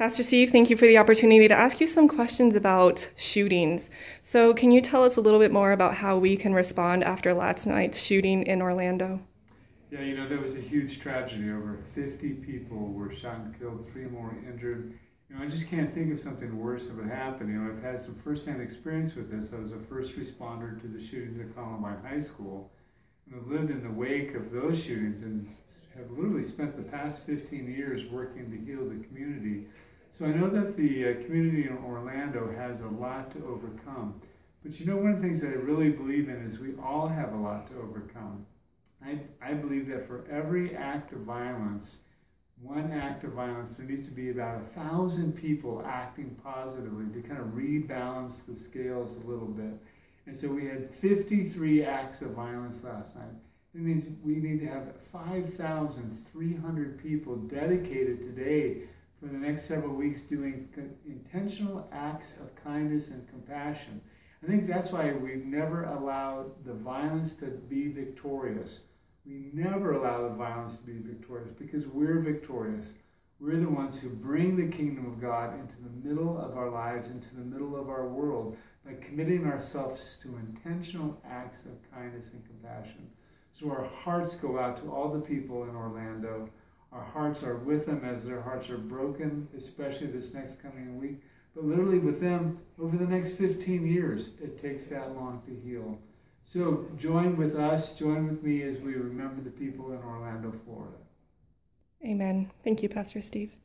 Pastor Steve, thank you for the opportunity to ask you some questions about shootings. So, can you tell us a little bit more about how we can respond after last night's shooting in Orlando? Yeah, you know, there was a huge tragedy. Over 50 people were shot and killed, three more injured. You know, I just can't think of something worse that would happen. You know, I've had some firsthand experience with this. I was a first responder to the shootings at Columbine High School and have lived in the wake of those shootings and have literally spent the past 15 years working to heal the community so I know that the uh, community in Orlando has a lot to overcome. But you know, one of the things that I really believe in is we all have a lot to overcome. I, I believe that for every act of violence, one act of violence, there needs to be about a thousand people acting positively to kind of rebalance the scales a little bit. And so we had 53 acts of violence last night. It means we need to have 5,300 people dedicated today for the next several weeks doing intentional acts of kindness and compassion. I think that's why we've never allowed the violence to be victorious. We never allow the violence to be victorious because we're victorious. We're the ones who bring the kingdom of God into the middle of our lives, into the middle of our world, by committing ourselves to intentional acts of kindness and compassion. So our hearts go out to all the people in Orlando our hearts are with them as their hearts are broken, especially this next coming week. But literally, with them, over the next 15 years, it takes that long to heal. So join with us, join with me as we remember the people in Orlando, Florida. Amen. Thank you, Pastor Steve.